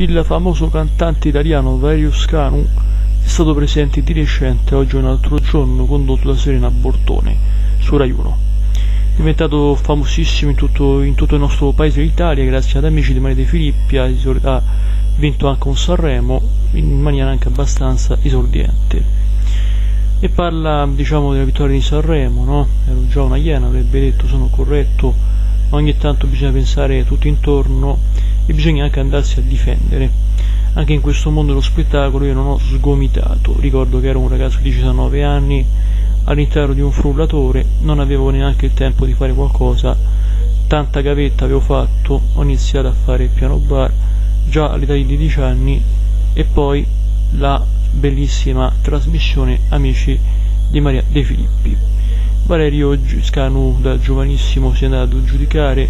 Il famoso cantante italiano Valerio Scanu è stato presente di recente oggi un altro giorno condotto da Serena Bortone su Rai 1. Diventato famosissimo in tutto, in tutto il nostro paese l'Italia grazie ad amici di Maria De Filippi, ha, ha vinto anche un Sanremo in maniera anche abbastanza esordiente. E parla diciamo della vittoria di Sanremo, no? Ero già una iena, avrebbe detto sono corretto, ma ogni tanto bisogna pensare tutto intorno e bisogna anche andarsi a difendere. Anche in questo mondo dello spettacolo io non ho sgomitato, ricordo che ero un ragazzo di 19 anni all'interno di un frullatore, non avevo neanche il tempo di fare qualcosa, tanta gavetta avevo fatto, ho iniziato a fare il piano bar già all'età di 10 anni e poi la bellissima trasmissione Amici di Maria De Filippi. Valerio Scanu da giovanissimo si è andato a giudicare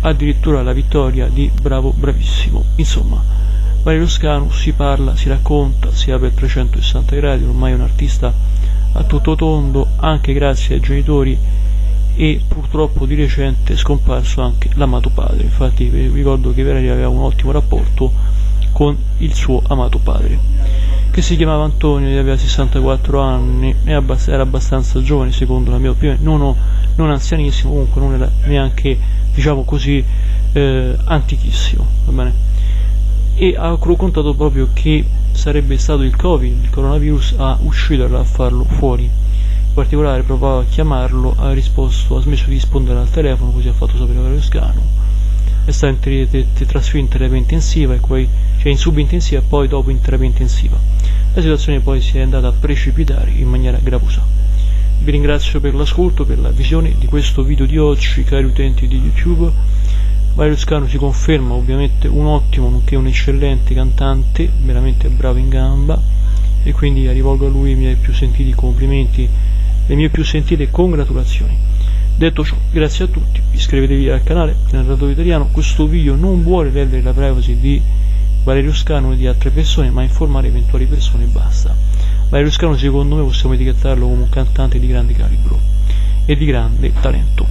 addirittura la vittoria di Bravo Bravissimo. Insomma, Valerio Scanu si parla, si racconta, si apre a 360 gradi, ormai è un artista a tutto tondo, anche grazie ai genitori e purtroppo di recente è scomparso anche l'amato padre. Infatti vi ricordo che Valerio aveva un ottimo rapporto con il suo amato padre, che si chiamava Antonio, aveva 64 anni, era abbastanza giovane secondo la mia opinione, non, non anzianissimo, comunque non era neanche diciamo così, eh, antichissimo, va bene? E ha raccontato proprio che sarebbe stato il Covid, il coronavirus, a ucciderlo, a farlo fuori. In particolare provava a chiamarlo, ha risposto, ha smesso di rispondere al telefono, così ha fatto sapere Valerio Scano. È stato trasferito in terapia intensiva, e poi, cioè in subintensiva e poi dopo in terapia intensiva. La situazione poi si è andata a precipitare in maniera gravosa. Vi ringrazio per l'ascolto, per la visione di questo video di oggi, cari utenti di YouTube. Valerio Scano si conferma ovviamente un ottimo, nonché un eccellente cantante, veramente bravo in gamba, e quindi rivolgo a lui i miei più sentiti complimenti, le mie più sentite congratulazioni. Detto ciò, grazie a tutti, iscrivetevi al canale Narratore Italiano, questo video non vuole ledere la privacy di Valerio Scano e di altre persone, ma informare eventuali persone e basta. Valerio Scano secondo me possiamo etichettarlo come un cantante di grande calibro e di grande talento.